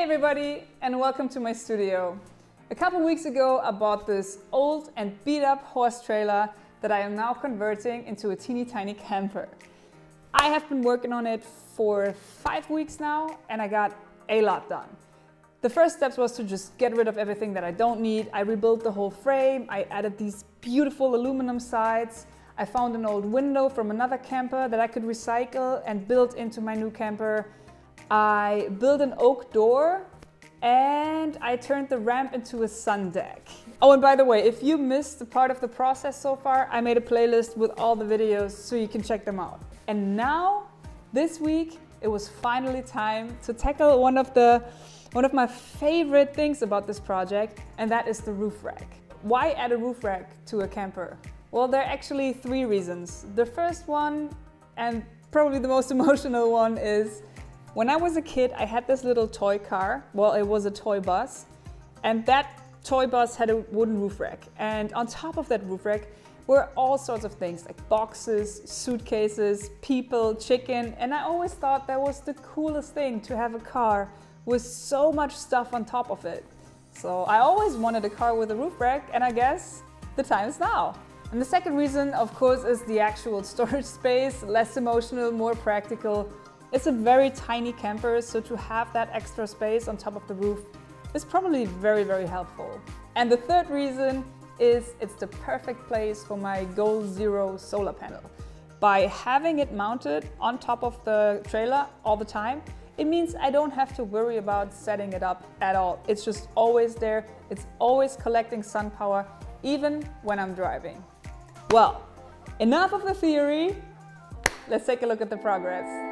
Hey everybody and welcome to my studio. A couple weeks ago I bought this old and beat up horse trailer that I am now converting into a teeny tiny camper. I have been working on it for five weeks now and I got a lot done. The first steps was to just get rid of everything that I don't need. I rebuilt the whole frame, I added these beautiful aluminum sides, I found an old window from another camper that I could recycle and build into my new camper. I built an oak door and I turned the ramp into a sun deck. Oh, and by the way, if you missed the part of the process so far, I made a playlist with all the videos so you can check them out. And now, this week, it was finally time to tackle one of the one of my favorite things about this project, and that is the roof rack. Why add a roof rack to a camper? Well, there are actually three reasons. The first one, and probably the most emotional one, is when I was a kid, I had this little toy car. Well, it was a toy bus. And that toy bus had a wooden roof rack. And on top of that roof rack were all sorts of things like boxes, suitcases, people, chicken. And I always thought that was the coolest thing to have a car with so much stuff on top of it. So I always wanted a car with a roof rack and I guess the time is now. And the second reason, of course, is the actual storage space, less emotional, more practical, it's a very tiny camper, so to have that extra space on top of the roof is probably very, very helpful. And the third reason is it's the perfect place for my Goal Zero solar panel. By having it mounted on top of the trailer all the time, it means I don't have to worry about setting it up at all. It's just always there. It's always collecting sun power, even when I'm driving. Well, enough of the theory. Let's take a look at the progress.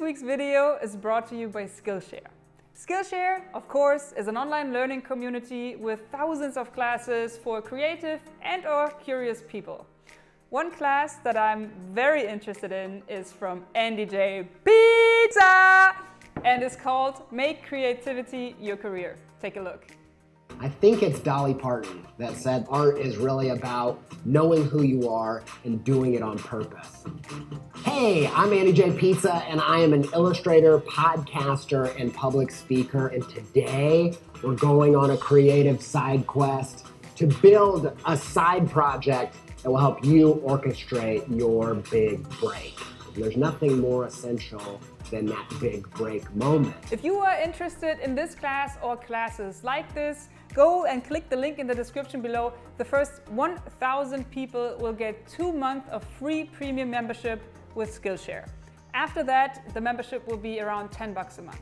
Week's video is brought to you by Skillshare. Skillshare, of course, is an online learning community with thousands of classes for creative and or curious people. One class that I'm very interested in is from Andy J. Pizza and is called Make Creativity Your Career. Take a look. I think it's Dolly Parton that said art is really about knowing who you are and doing it on purpose. Hey, I'm Andy J. Pizza, and I am an illustrator, podcaster, and public speaker. And today we're going on a creative side quest to build a side project that will help you orchestrate your big break. There's nothing more essential than that big break moment. If you are interested in this class or classes like this, go and click the link in the description below. The first 1,000 people will get two months of free premium membership with Skillshare. After that, the membership will be around 10 bucks a month.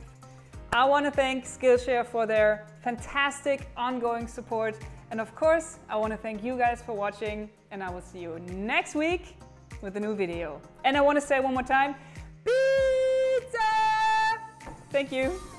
I want to thank Skillshare for their fantastic ongoing support. And of course, I want to thank you guys for watching and I will see you next week with a new video. And I want to say one more time, pizza! Thank you.